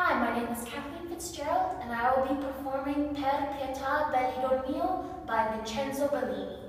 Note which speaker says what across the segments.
Speaker 1: Hi, my name is Kathleen Fitzgerald, and I will be performing Per pietà bell'idol mio by Vincenzo Bellini.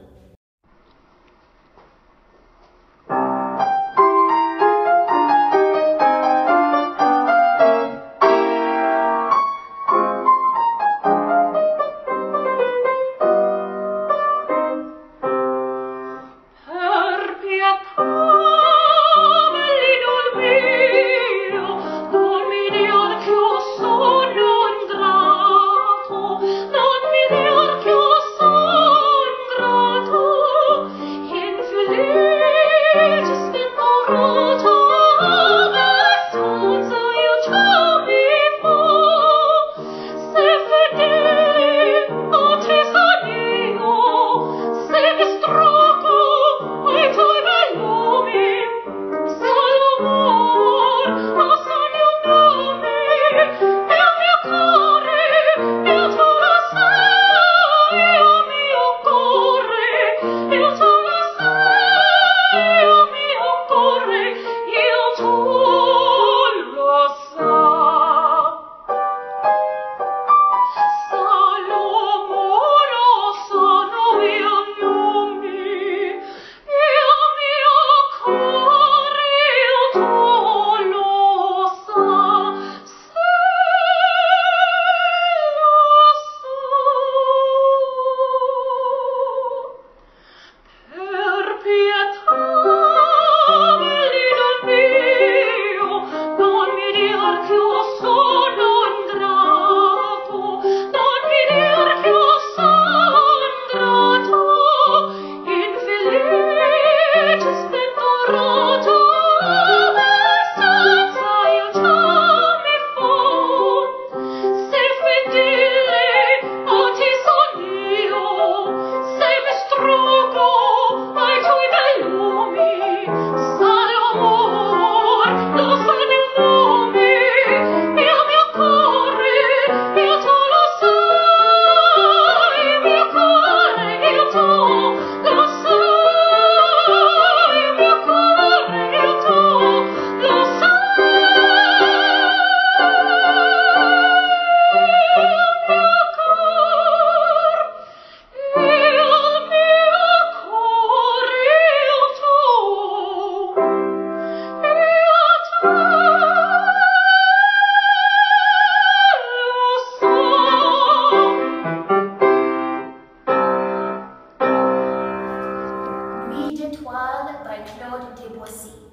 Speaker 1: Étoile by Claude Debussy.